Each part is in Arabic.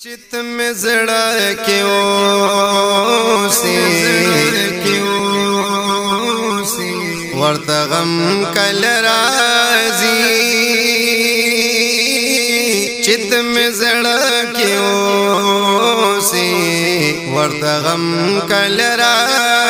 چت میں زڑا کیو سی کیو سی ورت غم کل رازی چت میں زڑا کیو سی ورت غم کل رازی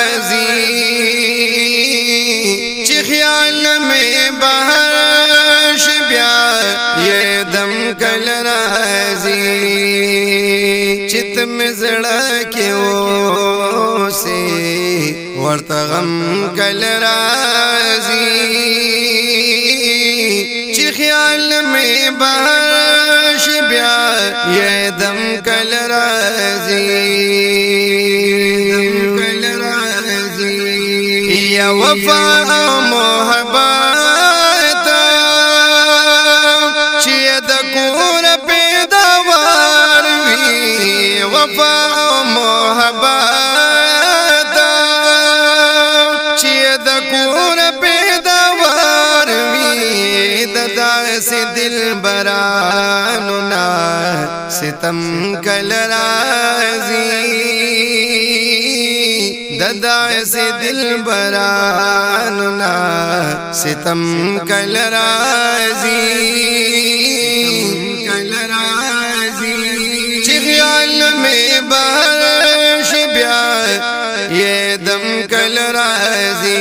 چت مزڑا کې أو ورت غم کل رازی۔ چی خیال میں باش بیا یہ دم کل رازی۔ یا وفا محبت دل برانونا ستم کل رازی ددا سے دل براننا ستم کل رازی کل میں بارش بیا یہ دم کل رازی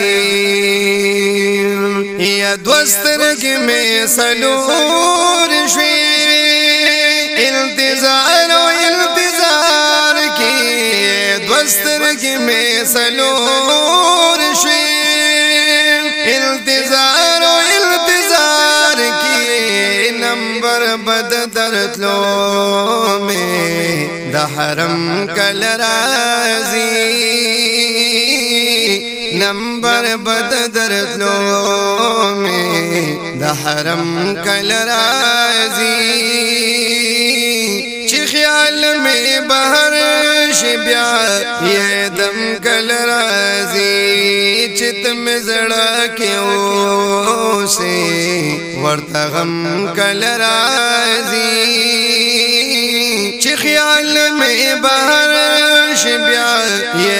دوستر کی میں سلور شوي انتظار أو انتظار دوستر کی میں سلور شوي انتظار و انتظار کی نمبر بد درتلو مې د حرم کل رازی نمبر بد درتلو می د حرم کل رازی۔ چې خیال می بهر شي بیا یې دم کل رازی۔ چې تم زړه کې اوسه ورته غم کل رازی۔ چې خیال می بهر شي بیا یې